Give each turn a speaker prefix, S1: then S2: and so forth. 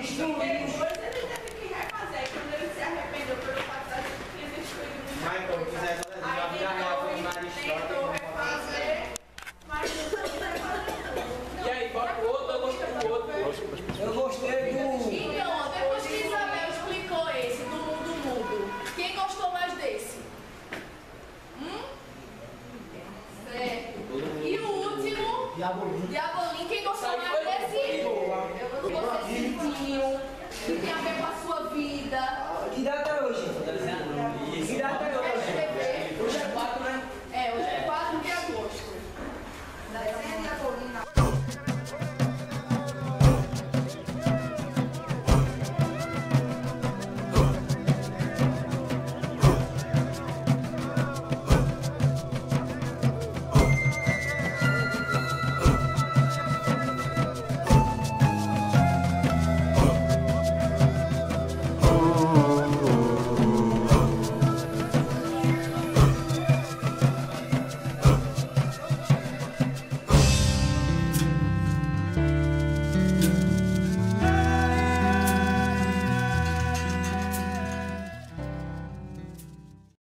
S1: instruímos.
S2: Depois ele teve que refazer, quando ele se arrependeu.
S3: Mas história.
S2: refazer, mas não
S4: E aí, bota o outro, eu
S2: gostei do outro.
S1: Eu gostei do.
S2: Então, depois que Isabel explicou esse, do mundo quem gostou mais desse? Hum? Certo. E o último?
S1: Diabolim.
S2: Diabolim, quem gostou mais desse? Que tem a ver com a sua vida.